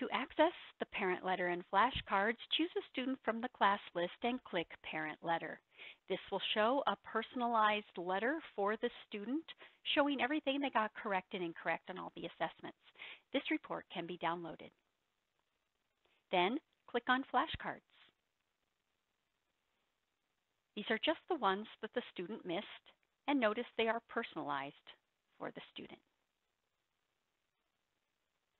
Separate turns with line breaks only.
To access the parent letter and flashcards, choose a student from the class list and click Parent Letter. This will show a personalized letter for the student showing everything they got correct and incorrect on all the assessments. This report can be downloaded. Then click on Flashcards. These are just the ones that the student missed and notice they are personalized for the student.